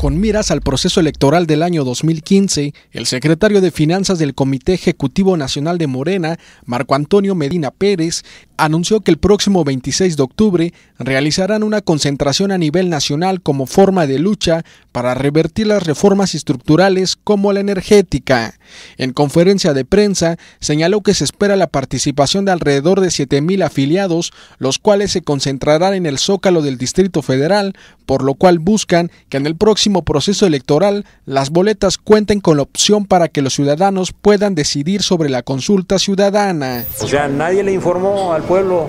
Con miras al proceso electoral del año 2015, el secretario de Finanzas del Comité Ejecutivo Nacional de Morena, Marco Antonio Medina Pérez, anunció que el próximo 26 de octubre realizarán una concentración a nivel nacional como forma de lucha para revertir las reformas estructurales como la energética. En conferencia de prensa, señaló que se espera la participación de alrededor de 7.000 afiliados, los cuales se concentrarán en el zócalo del Distrito Federal, por lo cual buscan que en el próximo proceso electoral las boletas cuenten con la opción para que los ciudadanos puedan decidir sobre la consulta ciudadana. O sea, nadie le informó al pueblo,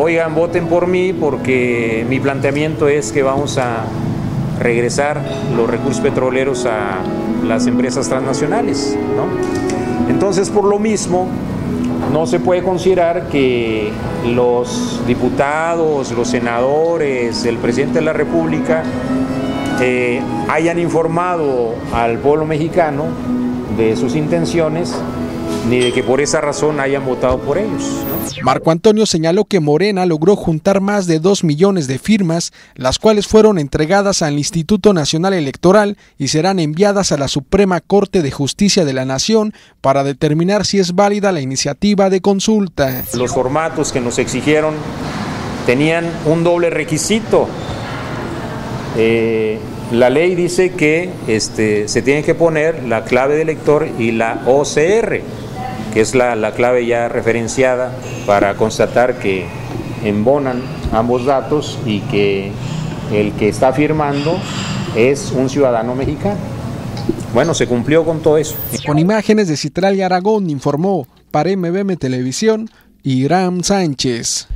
oigan, voten por mí porque mi planteamiento es que vamos a regresar los recursos petroleros a las empresas transnacionales. Entonces, por lo mismo, no se puede considerar que los diputados, los senadores, el presidente de la República eh, hayan informado al pueblo mexicano de sus intenciones ni de que por esa razón hayan votado por ellos. Marco Antonio señaló que Morena logró juntar más de dos millones de firmas, las cuales fueron entregadas al Instituto Nacional Electoral y serán enviadas a la Suprema Corte de Justicia de la Nación para determinar si es válida la iniciativa de consulta. Los formatos que nos exigieron tenían un doble requisito. Eh, la ley dice que este, se tiene que poner la clave de lector y la OCR que es la, clave ya referenciada para constatar que embonan ambos datos y que el que está firmando es un ciudadano mexicano. Bueno, se cumplió con todo eso. Con imágenes de Citral y Aragón informó para MBM Televisión Iram Sánchez.